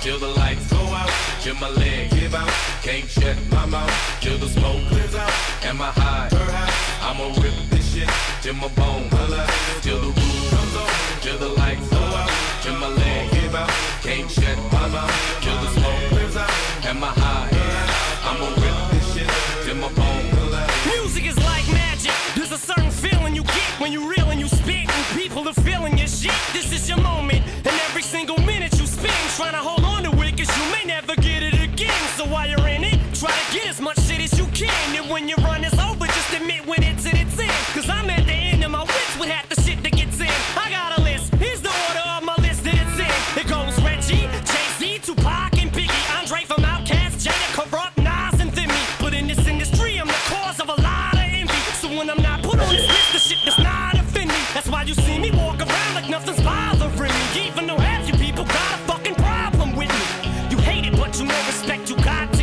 till the lights go out, till my leg give out. Can't shut my mouth, till the smoke clears out. Am I high? I'ma rip this shit till my bone holla. Till the roof comes off, till the lights go out, till my leg give out. Can't shut my mouth, till the smoke clears out. Am I high? I'ma rip this shit till my bone holla. Music is like magic. There's a certain feeling you get when you reel and you spit, and people are feeling your shit. you can. And when your run is over, just admit when it's at its end. Cause I'm at the end of my wits with half the shit that gets in. I got a list, here's the order of my list that it's in. It goes Reggie, Jay-Z, Tupac, and Biggie. Andre from Outkast, Jada, Corrupt, Nas, and Thimmy. But in this industry, I'm the cause of a lot of envy. So when I'm not put on this list, the shit does not offend me. That's why you see me walk around like nothing's bothering me. Even though half you people got a fucking problem with me. You hate it, but you know respect you got